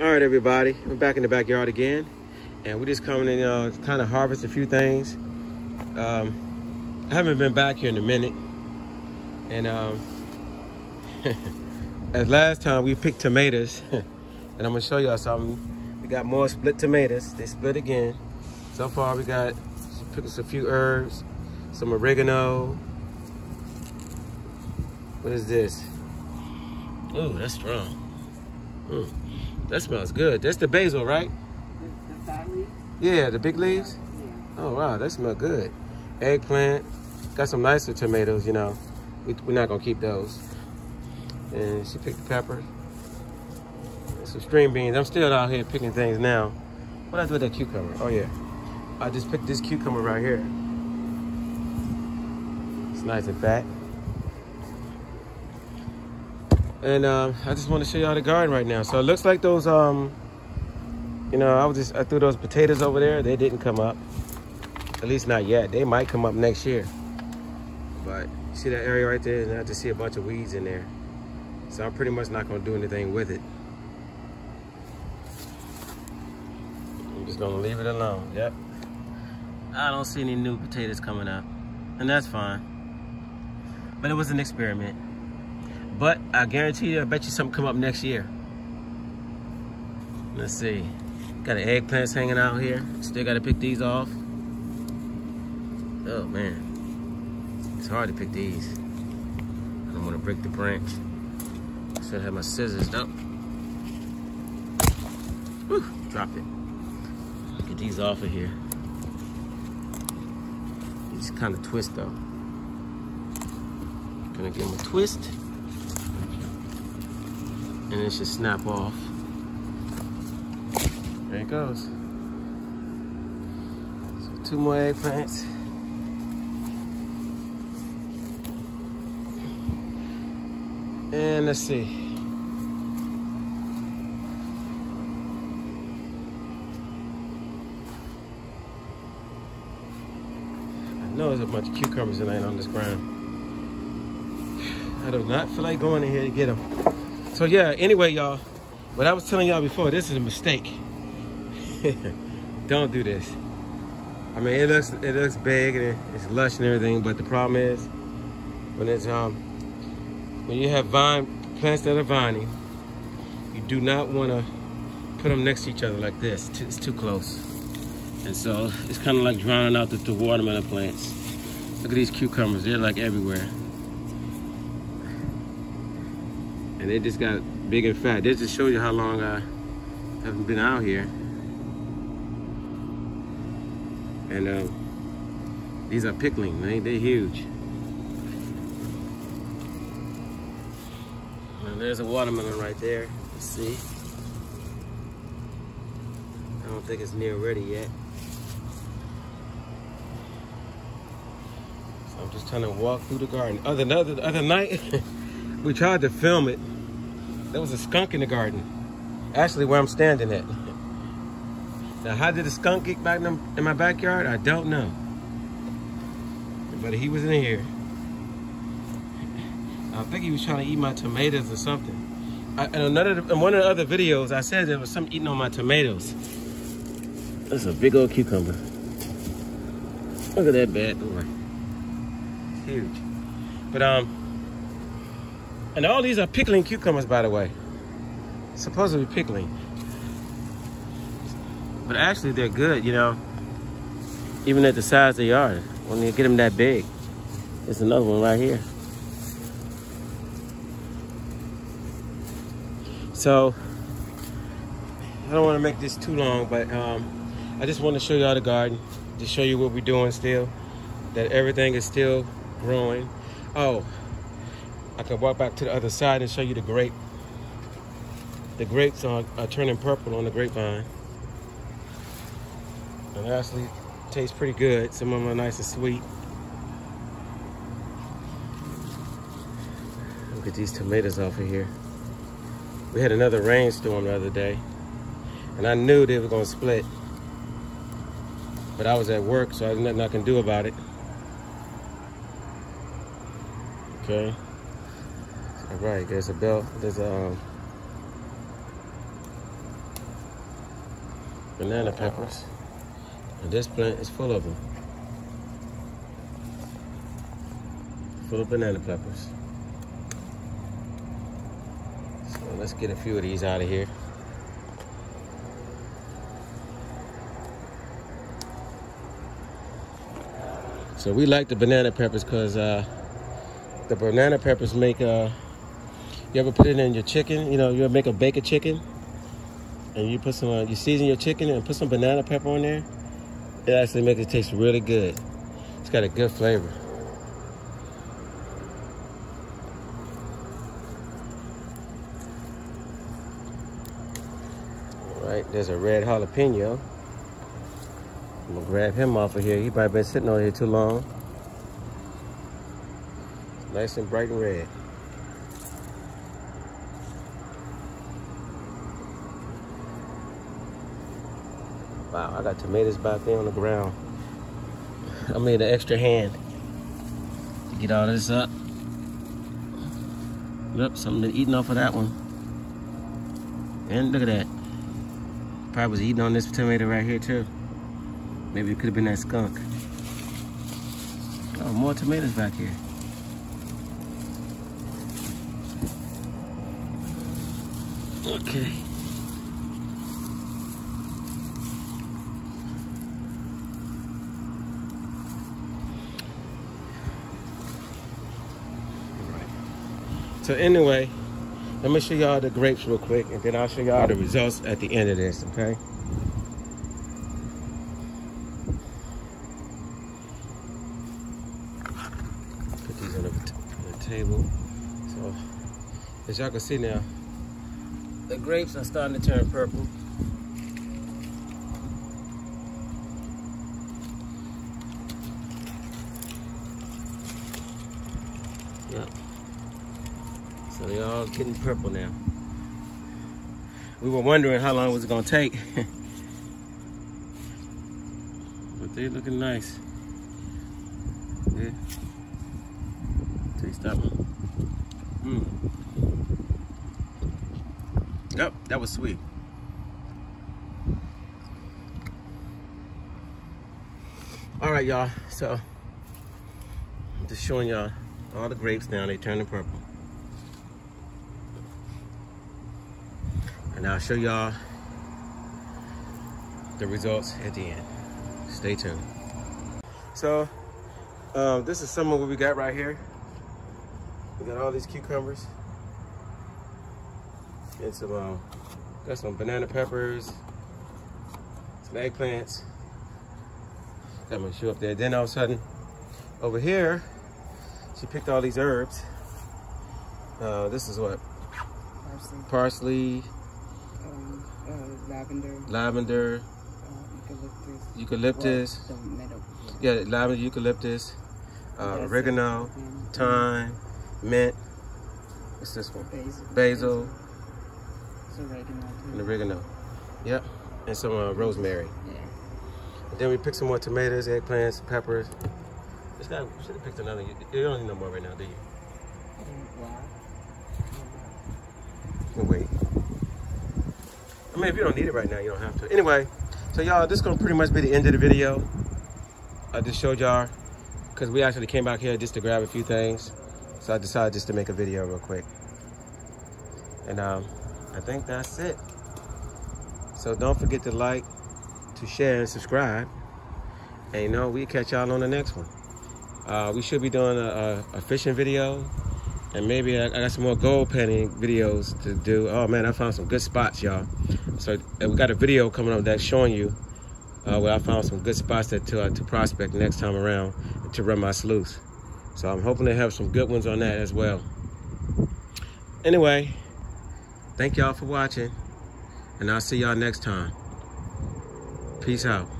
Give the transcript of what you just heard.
All right, everybody, we're back in the backyard again, and we're just coming in, uh, kind of harvest a few things. Um, I haven't been back here in a minute, and um, as last time we picked tomatoes, and I'm gonna show y'all something. We got more split tomatoes. They split again. So far, we got picked us a few herbs, some oregano. What is this? Oh, that's strong. Mm. That smells good. That's the basil, right? The, the leaves? Yeah, the big leaves? Yeah. Oh, wow, that smells good. Eggplant. Got some nicer tomatoes, you know. We, we're not going to keep those. And she picked the peppers. Some string beans. I'm still out here picking things now. What I do with that cucumber? Oh, yeah. I just picked this cucumber right here. It's nice and fat. And um, I just want to show y'all the garden right now. So it looks like those, um, you know, I was just, I threw those potatoes over there. They didn't come up. At least not yet. They might come up next year. But see that area right there? And I just see a bunch of weeds in there. So I'm pretty much not going to do anything with it. I'm just going to leave it alone. Yep. I don't see any new potatoes coming up. And that's fine. But it was an experiment. But I guarantee you, I bet you something come up next year. Let's see. Got the eggplants hanging out here. Still got to pick these off. Oh, man. It's hard to pick these. I don't want to break the branch. Should have my scissors, though. Whew, dropped it. Get these off of here. These kind of twist, though. Gonna give them a twist and it should snap off. There it goes. So two more eggplants. And let's see. I know there's a bunch of cucumbers laying on this ground. I do not feel like going in here to get them. So yeah, anyway, y'all, what I was telling y'all before, this is a mistake. Don't do this. I mean, it looks it looks big and it's lush and everything, but the problem is when it's um when you have vine plants that are vining, you do not want to put them next to each other like this. It's too close, and so it's kind of like drowning out the, the watermelon plants. Look at these cucumbers; they're like everywhere. And it just got big and fat. This just shows you how long I haven't been out here. And uh, these are pickling, man. They're huge. And there's a watermelon right there. Let's see. I don't think it's near ready yet. So I'm just trying to walk through the garden. Other, other, other night, we tried to film it there was a skunk in the garden. Actually, where I'm standing at. Now, how did the skunk get back in my backyard? I don't know. But he was in here. I think he was trying to eat my tomatoes or something. I, in, another, in one of the other videos, I said there was something eating on my tomatoes. That's a big old cucumber. Look at that bad boy. It's huge. But um, and all these are pickling cucumbers, by the way. Supposedly pickling. But actually, they're good, you know. Even at the size they are, when you get them that big. There's another one right here. So, I don't want to make this too long, but um, I just want to show y'all the garden. To show you what we're doing still. That everything is still growing. Oh, I can walk back to the other side and show you the grape. The grapes are, are turning purple on the grapevine. And actually taste pretty good. Some of them are nice and sweet. Look at these tomatoes off of here. We had another rainstorm the other day. And I knew they were gonna split. But I was at work, so there's nothing I can do about it. Okay. All right, there's a bell. There's a um, banana peppers. And this plant is full of them. Full of banana peppers. So let's get a few of these out of here. So we like the banana peppers because uh, the banana peppers make, uh, you ever put it in your chicken? You know, you ever make a bacon chicken? And you put some, uh, you season your chicken and put some banana pepper on there. It actually makes it taste really good. It's got a good flavor. All right, there's a red jalapeno. I'm gonna grab him off of here. He probably been sitting on here too long. Nice and bright and red. Wow, I got tomatoes back there on the ground. I made an extra hand to get all this up. Yep, something eating off of that one. And look at that. Probably was eating on this tomato right here too. Maybe it could have been that skunk. Oh, more tomatoes back here. Okay. So anyway, let me show y'all the grapes real quick and then I'll show y'all the results at the end of this, okay? Put these on the, on the table. So, as y'all can see now, the grapes are starting to turn purple. They all getting purple now. We were wondering how long it was gonna take. but they looking nice. Yeah. Taste that one. Mm. Yep, that was sweet. All right, y'all. So, I'm just showing y'all all the grapes now. They turning purple. And I'll show y'all the results at the end. Stay tuned. So, um, this is some of what we got right here. We got all these cucumbers. And some, um, got some banana peppers, some eggplants. Got my shoe up there. Then all of a sudden, over here, she picked all these herbs. Uh, this is what? Parsley, Parsley, lavender, lavender, uh, eucalyptus. eucalyptus. Well, middle. Yeah, lavender, eucalyptus, uh, oregano, thyme, mint. What's this one? Basil. Basil It's oregano and oregano. Yep. And some uh, rosemary. Yeah. And then we picked some more tomatoes, eggplants, peppers. This guy should have picked another. You, don't need no more right now, do you? Why? Wait. I mean, if you don't need it right now, you don't have to. Anyway, so y'all, this is gonna pretty much be the end of the video. I just showed y'all, because we actually came back here just to grab a few things. So I decided just to make a video real quick. And um, I think that's it. So don't forget to like, to share, and subscribe. And you know, we catch y'all on the next one. Uh, we should be doing a, a, a fishing video. And maybe I, I got some more gold panning videos to do. Oh man, I found some good spots, y'all. So we got a video coming up that's showing you uh, where I found some good spots that to, uh, to prospect next time around to run my sluice. So I'm hoping to have some good ones on that as well. Anyway, thank y'all for watching, and I'll see y'all next time. Peace out.